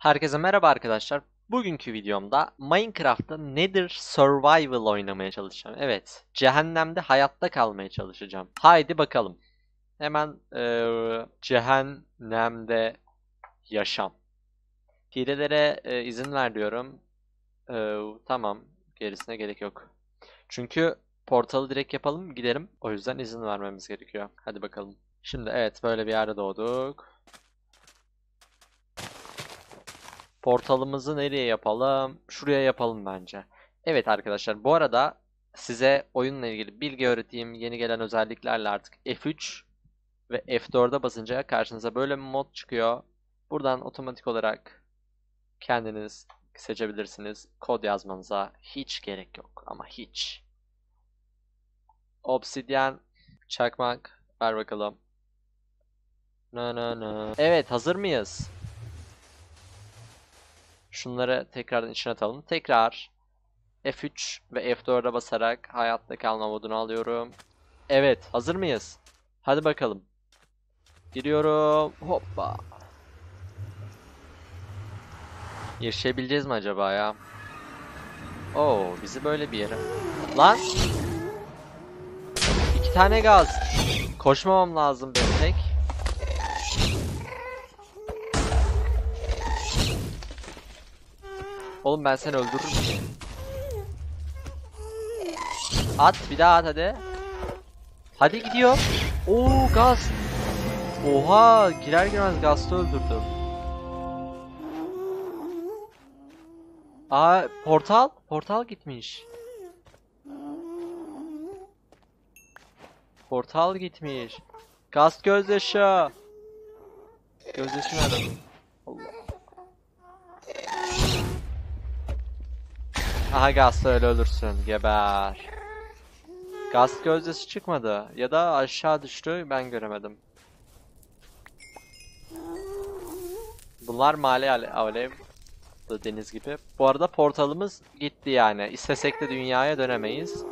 Herkese merhaba arkadaşlar. Bugünkü videomda Minecraft'ta Nether Survival oynamaya çalışacağım. Evet, cehennemde hayatta kalmaya çalışacağım. Haydi bakalım. Hemen eee, cehennemde yaşam. Hilelere e, izin ver diyorum. Eee, tamam, gerisine gerek yok. Çünkü portalı direkt yapalım, giderim. O yüzden izin vermemiz gerekiyor. Hadi bakalım. Şimdi evet, böyle bir yerde doğduk. Portalımızı nereye yapalım? Şuraya yapalım bence. Evet arkadaşlar bu arada size oyunla ilgili bilgi öğreteyim. Yeni gelen özelliklerle artık F3 ve F4'e basınca karşınıza böyle bir mod çıkıyor. Buradan otomatik olarak kendiniz seçebilirsiniz. Kod yazmanıza hiç gerek yok ama hiç. Obsidian çakmak ver bakalım. Na na na. Evet hazır mıyız? Şunları tekrardan içine atalım. Tekrar F3 ve F4'e basarak hayatta kalma modunu alıyorum. Evet, hazır mıyız? Hadi bakalım. Giriyorum. Hoppa. Yaşayabileceğiz mi acaba ya? Oo, bizi böyle bir yere. Lan! İki tane gaz. Koşmamam lazım benim tek. Oğlum ben seni öldürürüm. At bir daha at hadi. Hadi gidiyor. Oo gaz. Oha girer girmez gazı öldürdüm. Aa portal portal gitmiş. Portal gitmiş. Gaz gözyaşı. Gözyaşı nerede? Allah. Aha gaz öyle ölürsün. Geber. Gaz gözdesi çıkmadı. Ya da aşağı düştü ben göremedim. Bunlar mali ale- alev deniz gibi. Bu arada portalımız gitti yani. İstesek de dünyaya dönemeyiz.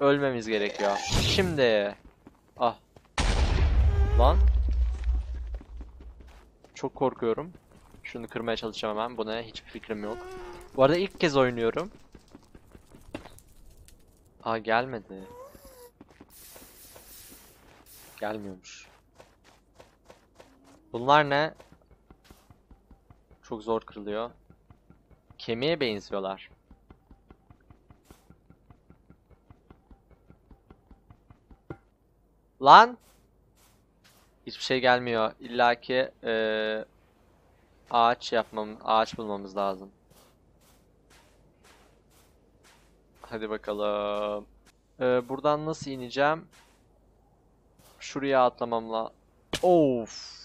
Ölmemiz gerekiyor. Şimdi. Ah. Lan. Çok korkuyorum. Şunu kırmaya çalışacağım hemen. Buna hiçbir fikrim yok. Bu arada ilk kez oynuyorum. Aa gelmedi. Gelmiyormuş. Bunlar ne? Çok zor kırılıyor. Kemiğe benziyorlar. Lan! Hiçbir şey gelmiyor. İlla ki eee, ağaç yapmam, ağaç bulmamız lazım. Hadi bakalım. Ee, buradan nasıl ineceğim? Şuraya atlamamla. Of.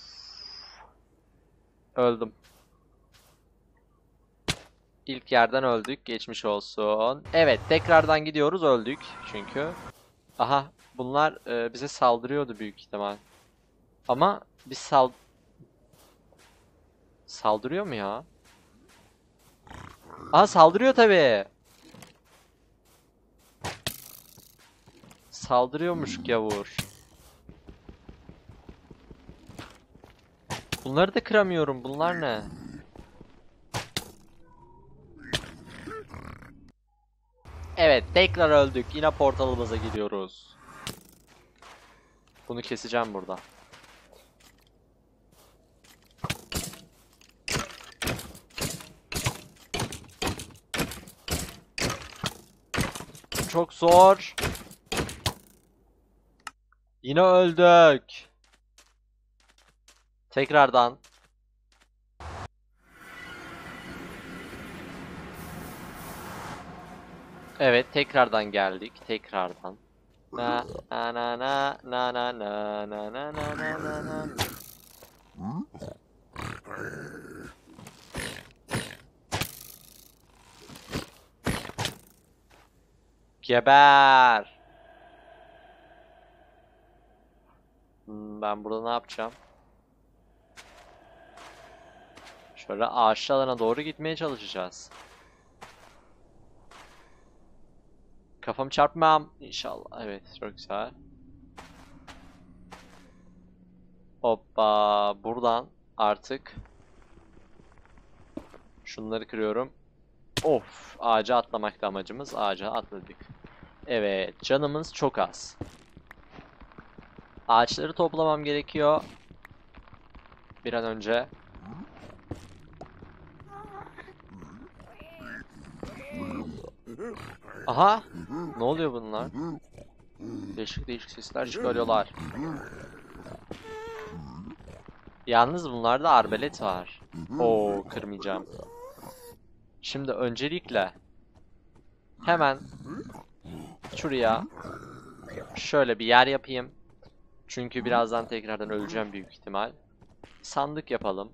Öldüm. İlk yerden öldük. Geçmiş olsun. Evet, tekrardan gidiyoruz. Öldük çünkü. Aha, bunlar e, bize saldırıyordu büyük ihtimal. Ama biz sal saldırıyor mu ya? Aha saldırıyor tabii. Saldırıyormuş gavur. Bunları da kıramıyorum. Bunlar ne? Evet, tekrar öldük. Yine portalımıza gidiyoruz. Bunu keseceğim burada. Çok zor. Yine öldük. Tekrardan. Evet, tekrardan geldik. Tekrardan. Na na na na na na na na na na na na. Geber. Hmm, Ben burada ne yapacağım? Şöyle ağaçlı alana doğru gitmeye çalışacağız. Kafam çarpmam inşallah. Evet, çok güzel. Hoppa, buradan artık Şunları kırıyorum. Of, ağaca atlamakta amacımız. Ağaca atladık. Evet, canımız çok az. Ağaçları toplamam gerekiyor. Bir an önce. Aha! Ne oluyor bunlar? Değişik değişik sesler çıkarıyorlar. Yalnız bunlarda arbelet var. Oo, kırmayacağım. Şimdi öncelikle hemen şuraya şöyle bir yer yapayım. Çünkü birazdan tekrardan öleceğim büyük ihtimal. Sandık yapalım.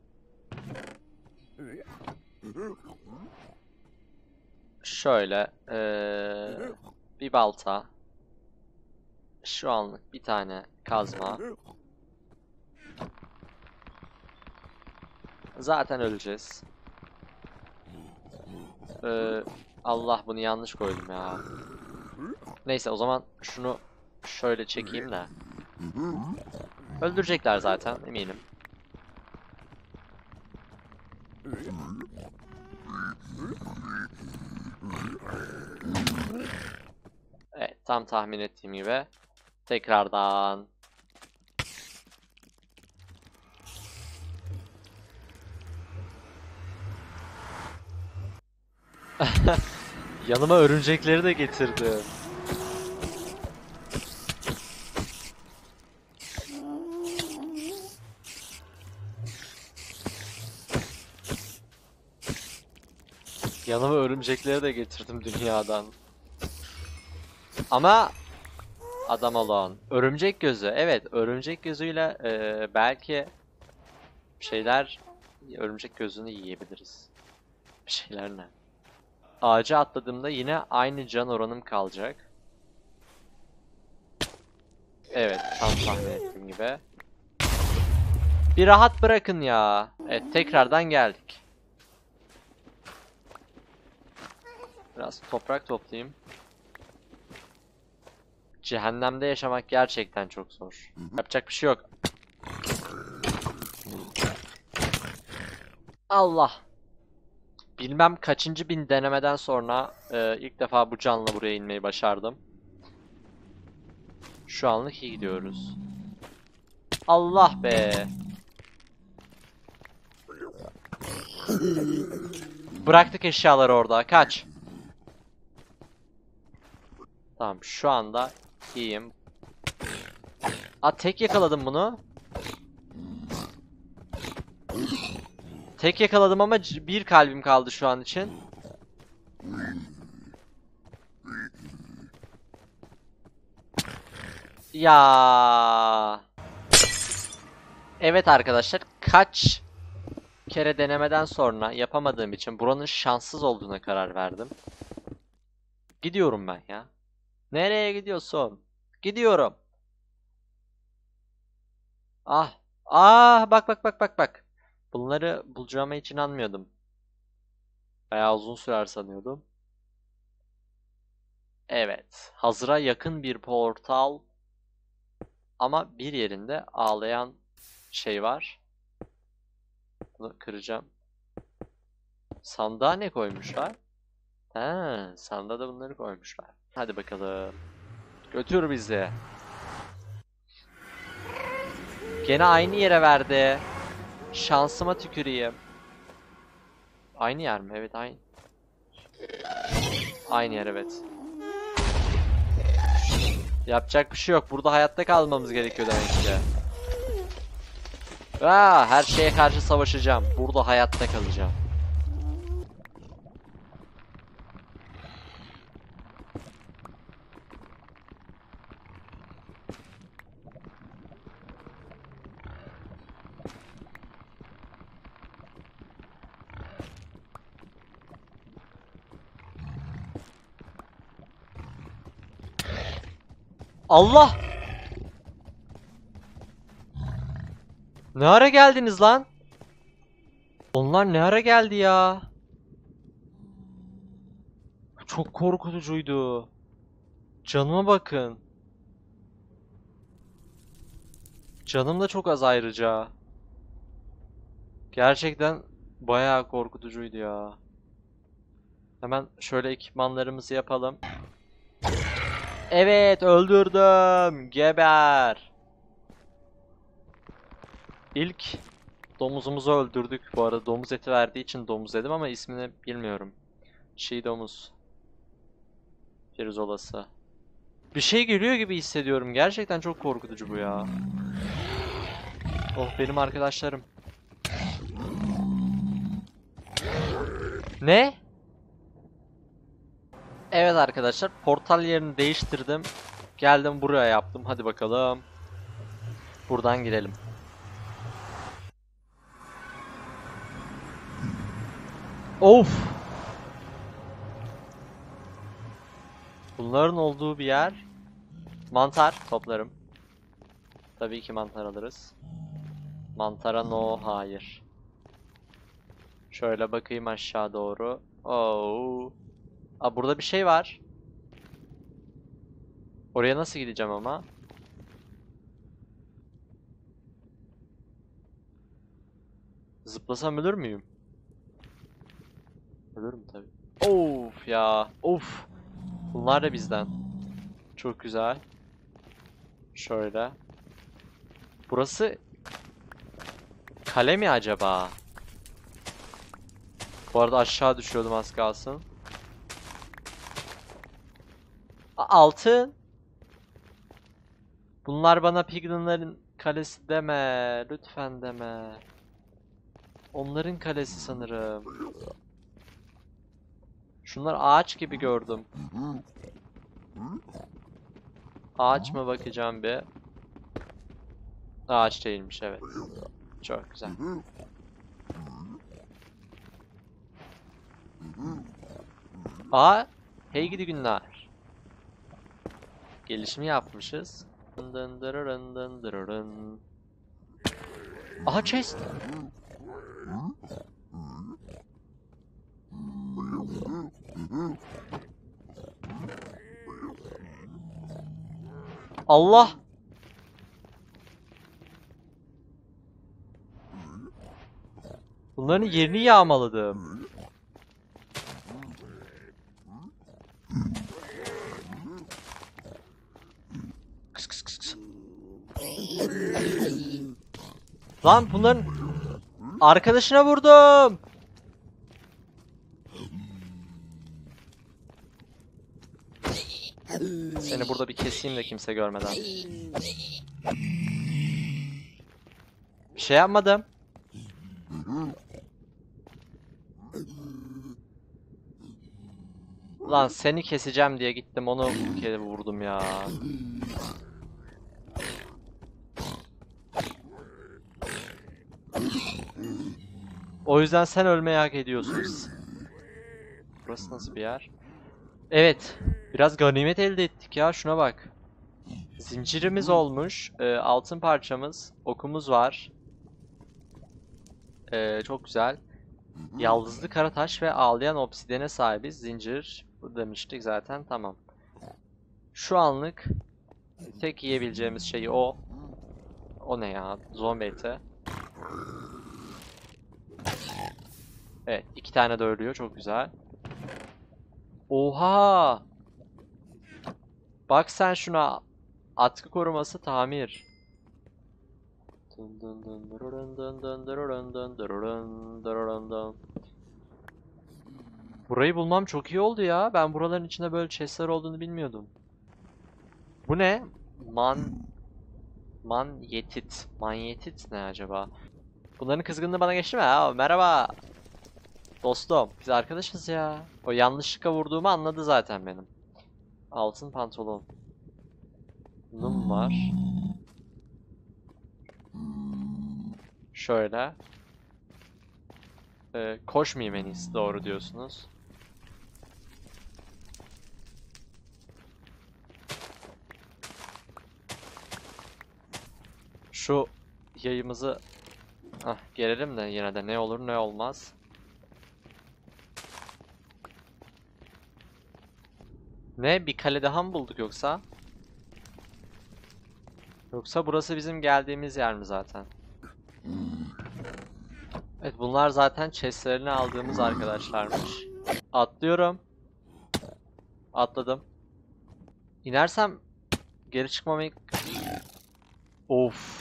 Şöyle eee, bir balta. Şu anlık bir tane kazma. Zaten öleceğiz. Ee, Allah bunu yanlış koydum ya. Neyse o zaman şunu şöyle çekeyim de. Öldürecekler zaten eminim. Evet tam tahmin ettiğim gibi. Tekrardan. Yanıma örümcekleri de getirdi. Yanıma örümcekleri de getirdim dünyadan. Ama adam olan örümcek gözü. Evet, örümcek gözüyle eee, belki şeyler örümcek gözünü yiyebiliriz. Bir şeyler ne? Ağaca atladığımda yine aynı can oranım kalacak. Evet, tam tahmin ettiğim gibi. Bir rahat bırakın ya. Evet, tekrardan geldik. Biraz toprak toplayayım. Cehennemde yaşamak gerçekten çok zor. Yapacak bir şey yok. Allah. Bilmem kaçıncı bin denemeden sonra e, ilk defa bu canla buraya inmeyi başardım. Şu anlık iyi gidiyoruz. Allah be. Bıraktık eşyaları orada. Kaç. Tamam şu anda iyiyim. Aa tek yakaladım bunu. Tek yakaladım ama bir kalbim kaldı şu an için. Ya. Evet arkadaşlar kaç kere denemeden sonra yapamadığım için buranın şanssız olduğuna karar verdim. Gidiyorum ben ya. Nereye gidiyorsun? Gidiyorum. Ah. Ah bak bak bak bak bak. Bunları bulacağıma hiç inanmıyordum. Bayağı uzun sürer sanıyordum. Evet. Hazıra yakın bir portal. Ama bir yerinde ağlayan şey var. Bunu kıracağım. Sandığa ne koymuşlar? Ha, sandığa da bunları koymuşlar. Hadi bakalım. Götür bizi. Gene aynı yere verdi. Şansıma tüküreyim. Aynı yer mi? Evet aynı. Aynı yer evet. Yapacak bir şey yok. Burada hayatta kalmamız gerekiyor demek ki. Aa, her şeye karşı savaşacağım. Burada hayatta kalacağım. Allah! Ne ara geldiniz lan? Onlar ne ara geldi ya? Çok korkutucuydu. Canıma bakın. Canım da çok az ayrıca. Gerçekten Bayağı korkutucuydu ya. Hemen şöyle ekipmanlarımızı yapalım. Evet öldürdüm. Geber. İlk domuzumuzu öldürdük. Bu arada domuz eti verdiği için domuz dedim ama ismini bilmiyorum. Çiğ domuz. Firzolası. Bir şey geliyor gibi hissediyorum. Gerçekten çok korkutucu bu ya. Oh benim arkadaşlarım. Ne? Evet arkadaşlar portal yerini değiştirdim. Geldim buraya yaptım. Hadi bakalım. Buradan girelim. Of. Bunların olduğu bir yer. Mantar toplarım. Tabii ki mantar alırız. Mantara no hayır. Şöyle bakayım aşağı doğru. Oo. Aa burada bir şey var. Oraya nasıl gideceğim ama? Zıplasam ölür müyüm? Ölürüm tabii. Of ya. Of. Bunlar da bizden. Çok güzel. Şöyle. Burası kale mi acaba? Bu arada aşağı düşüyordum az kalsın. Altın. Bunlar bana Piglin'lerin kalesi deme. Lütfen deme. Onların kalesi sanırım. Şunlar ağaç gibi gördüm. Ağaç mı bakacağım bir. Ağaç değilmiş evet. Çok güzel. Aa, hey gidi günler. Gelişimi yapmışız. Dın dırırın. Aha chest. Allah. Bunların yerini yağmaladım. Lan bunların arkadaşına vurdum. Seni burada bir keseyim de kimse görmeden. Bir şey yapmadım. Lan seni keseceğim diye gittim onu kere vurdum ya. O yüzden sen ölmeyi hak ediyorsun. Burası nasıl bir yer? Evet. Biraz ganimet elde ettik ya. Şuna bak. Zincirimiz olmuş. e, altın parçamız. Okumuz var. E, çok güzel. Yaldızlı kara taş ve ağlayan obsidiyene sahibiz. Zincir. Bu demiştik zaten. Tamam. Şu anlık tek yiyebileceğimiz şey o. O ne ya? Zombi eti. Evet. iki tane de ölüyor. Çok güzel. Oha! Bak sen şuna. Atkı koruması tamir. Burayı bulmam çok iyi oldu ya. Ben buraların içinde böyle chestler olduğunu bilmiyordum. Bu ne? Man... Manyetit. Manyetit ne acaba? Bunların kızgınlığı bana geçti mi? Ha, merhaba. Dostum, biz arkadaşız ya. O yanlışlıkla vurduğumu anladı zaten benim. Altın pantolon. Num var. Şöyle. Ee, koşmayayım en iyisi, doğru diyorsunuz. Şu yayımızı ah, gelelim de yine de ne olur ne olmaz. Ne? Bir kale daha mı bulduk yoksa? Yoksa burası bizim geldiğimiz yer mi zaten? Evet bunlar zaten chestlerini aldığımız arkadaşlarmış. Atlıyorum. Atladım. İnersem geri çıkmamayı... Of.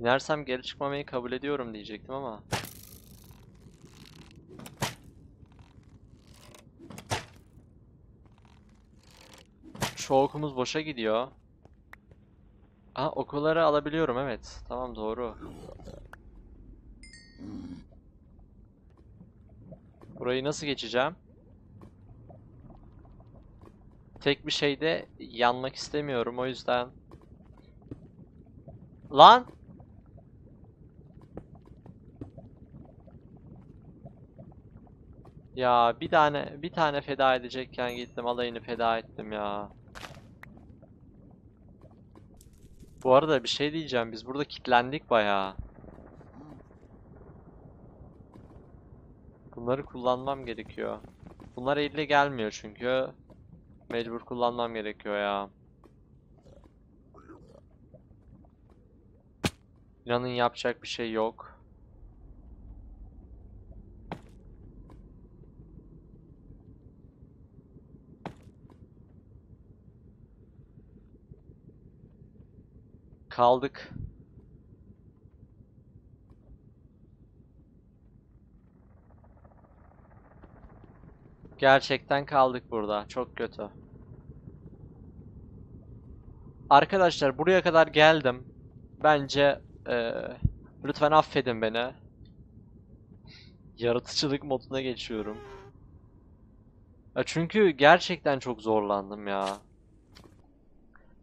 İnersem geri çıkmamayı kabul ediyorum diyecektim ama. Şu okumuz boşa gidiyor. Aa okuları alabiliyorum evet. Tamam doğru. Burayı nasıl geçeceğim? Tek bir şeyde yanmak istemiyorum o yüzden. Lan! Ya bir tane bir tane feda edecekken gittim alayını feda ettim ya. Bu arada bir şey diyeceğim biz burada kilitlendik bayağı. Bunları kullanmam gerekiyor. Bunlar elle gelmiyor çünkü. Mecbur kullanmam gerekiyor ya. İnanın yapacak bir şey yok. Kaldık. Gerçekten kaldık burada. Çok kötü. Arkadaşlar buraya kadar geldim. Bence eee, lütfen affedin beni. Yaratıcılık moduna geçiyorum. Ya çünkü gerçekten çok zorlandım ya.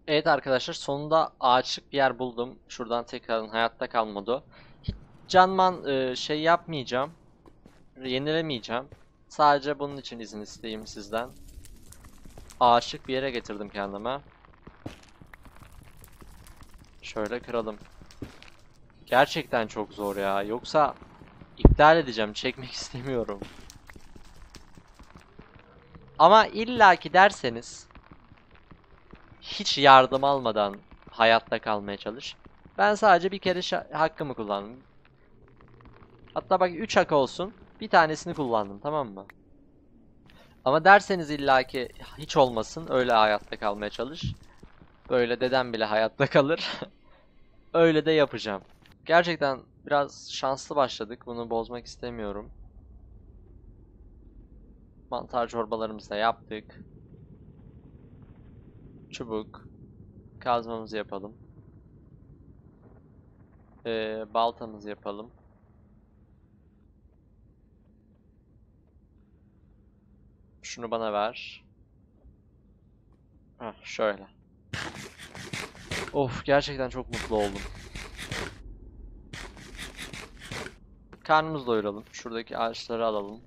Evet arkadaşlar sonunda ağaçlık bir yer buldum. Şuradan tekrardan hayatta kal modu. Hiç canman eee, şey yapmayacağım. Yenilemeyeceğim. Sadece bunun için izin isteyeyim sizden. Ağaçlık bir yere getirdim kendime. Şöyle kıralım. Gerçekten çok zor ya. Yoksa iptal edeceğim. Çekmek istemiyorum. Ama illaki derseniz hiç yardım almadan hayatta kalmaya çalış. Ben sadece bir kere hakkımı kullandım. Hatta bak 3 hak olsun. Bir tanesini kullandım tamam mı? Ama derseniz illaki hiç olmasın öyle hayatta kalmaya çalış. Böyle dedem bile hayatta kalır. öyle de yapacağım. Gerçekten biraz şanslı başladık. Bunu bozmak istemiyorum. Mantar çorbalarımızı da yaptık. Çubuk. Kazmamızı yapalım. Ee, baltamızı yapalım. Şunu bana ver. Heh, şöyle. Of gerçekten çok mutlu oldum. Karnımızı doyuralım. Şuradaki ağaçları alalım.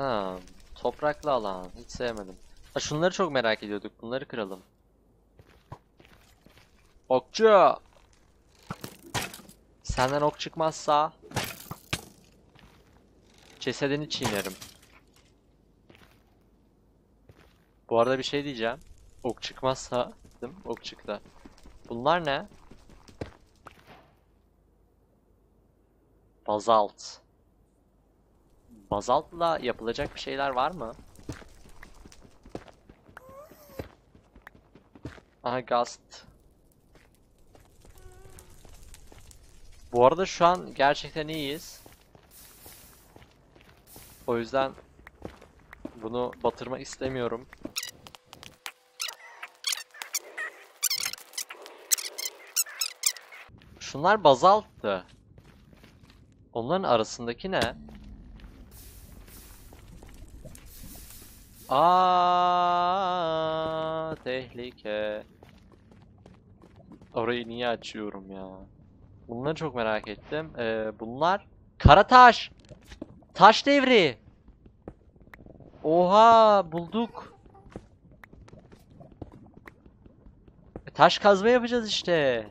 Ha, topraklı alan. Hiç sevmedim. Ha, şunları çok merak ediyorduk. Bunları kıralım. Okçu! Senden ok çıkmazsa cesedini çiğnerim. Bu arada bir şey diyeceğim. Ok çıkmazsa değil mi? Ok çıktı. Bunlar ne? Bazalt. Bazaltla yapılacak bir şeyler var mı? Aha Gast. Bu arada şu an gerçekten iyiyiz. O yüzden bunu batırmak istemiyorum. Şunlar bazalttı. Onların arasındaki ne? Aa tehlike. Orayı niye açıyorum ya? Bunları çok merak ettim. Ee, bunlar kara taş. Devri. Oha bulduk. E, taş kazma yapacağız işte.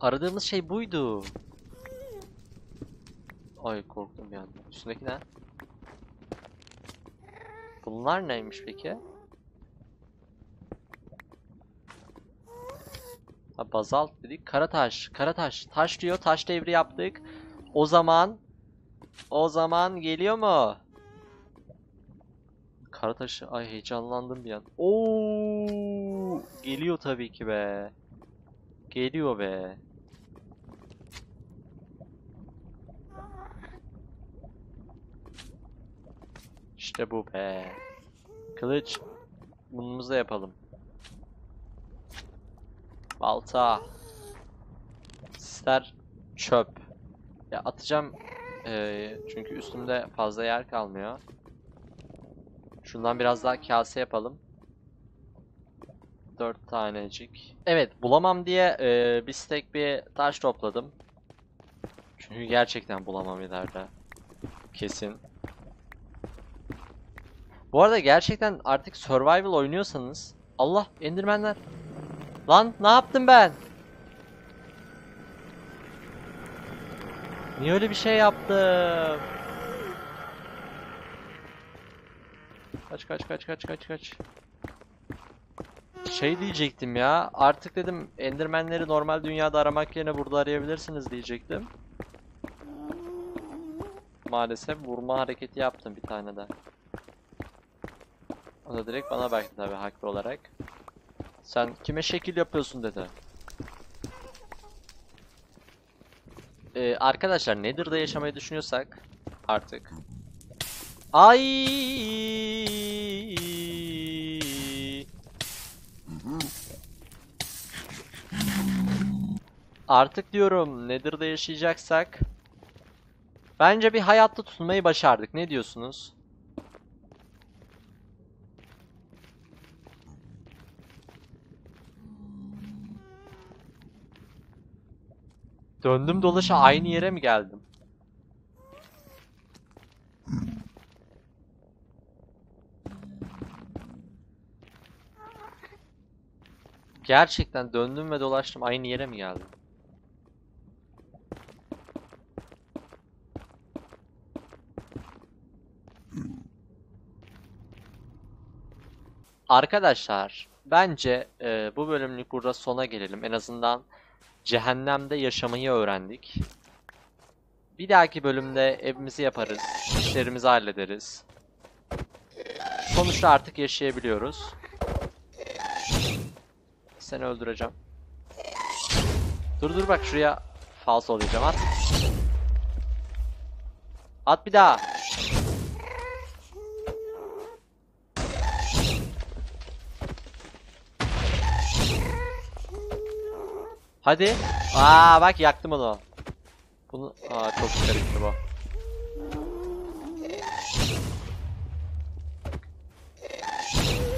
Aradığımız şey buydu. Ay korktum bir anda. Üstündeki ne? Bunlar neymiş peki? Ha, bazalt dedik. Kara taş. Kara taş. Taş diyor. Taş devri yaptık. O zaman o zaman geliyor mu? Kara taşı. Ay heyecanlandım bir an. Oo! Geliyor tabii ki be. Geliyor be. İşte bu be. Kılıç. Bunumuzu da yapalım. Balta. Sisler çöp. Ya atacağım eee, çünkü üstümde fazla yer kalmıyor. Şundan biraz daha kase yapalım. Dört tanecik. Evet bulamam diye eee, bir stek bir taş topladım. Çünkü gerçekten bulamam ileride. Kesin. Bu arada gerçekten artık survival oynuyorsanız Allah endirmenler. Lan ne yaptım ben? Niye öyle bir şey yaptım? Kaç kaç kaç kaç kaç kaç. Şey diyecektim ya. Artık dedim endirmenleri normal dünyada aramak yerine burada arayabilirsiniz diyecektim. Maalesef vurma hareketi yaptım bir tane de. O da direkt bana baktı tabii haklı olarak. Sen kime şekil yapıyorsun dedi. Ee, arkadaşlar Nether'da yaşamayı düşünüyorsak artık. Ay. Artık diyorum Nether'da yaşayacaksak bence bir hayatta tutunmayı başardık. Ne diyorsunuz? Döndüm dolaşa aynı yere mi geldim? Gerçekten döndüm ve dolaştım aynı yere mi geldim? Arkadaşlar, bence e, bu bölümlük burada sona gelelim. En azından cehennemde yaşamayı öğrendik. Bir dahaki bölümde evimizi yaparız, işlerimizi hallederiz. Sonuçta artık yaşayabiliyoruz. Seni öldüreceğim. Dur dur bak şuraya falso olacağım at. At bir daha. Hadi. Aa bak yaktım onu. Bunu aa çok gitti bu.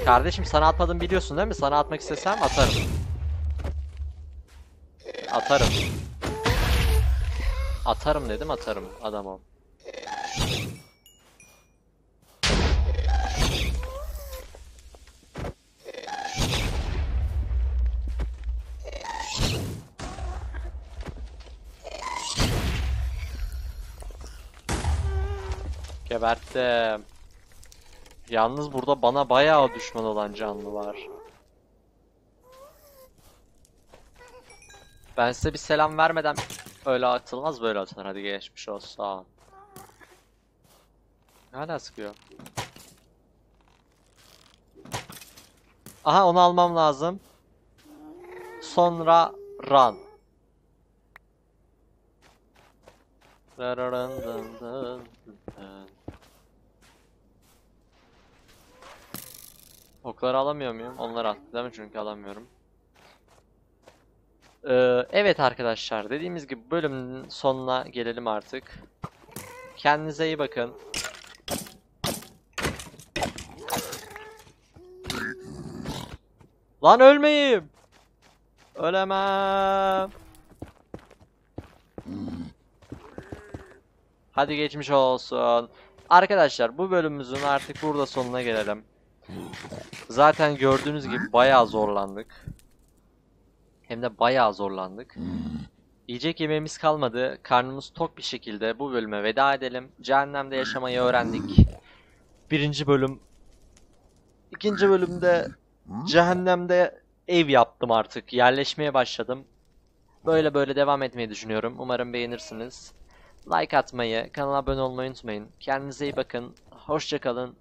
Kardeşim sana atmadım biliyorsun değil mi? Sana atmak istesem atarım. Atarım. Atarım dedim atarım adamım. Geberttim. Yalnız burada bana bayağı düşman olan canlı var. Ben size bir selam vermeden öyle atılmaz böyle atılır. Hadi geçmiş olsun. Hala sıkıyor. Aha onu almam lazım. Sonra run. Dın dın dın. Okları alamıyor muyum? Onlar attı değil mi? Çünkü alamıyorum. Ee, evet arkadaşlar dediğimiz gibi bölümün sonuna gelelim artık. Kendinize iyi bakın. Lan ölmeyeyim. Ölemem. Hadi geçmiş olsun. Arkadaşlar bu bölümümüzün artık burada sonuna gelelim. Zaten gördüğünüz gibi bayağı zorlandık. Hem de bayağı zorlandık. Yiyecek yemeğimiz kalmadı. Karnımız tok bir şekilde bu bölüme veda edelim. Cehennemde yaşamayı öğrendik. Birinci bölüm. İkinci bölümde cehennemde ev yaptım artık. Yerleşmeye başladım. Böyle böyle devam etmeyi düşünüyorum. Umarım beğenirsiniz. Like atmayı, kanala abone olmayı unutmayın. Kendinize iyi bakın. Hoşçakalın.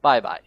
拜拜。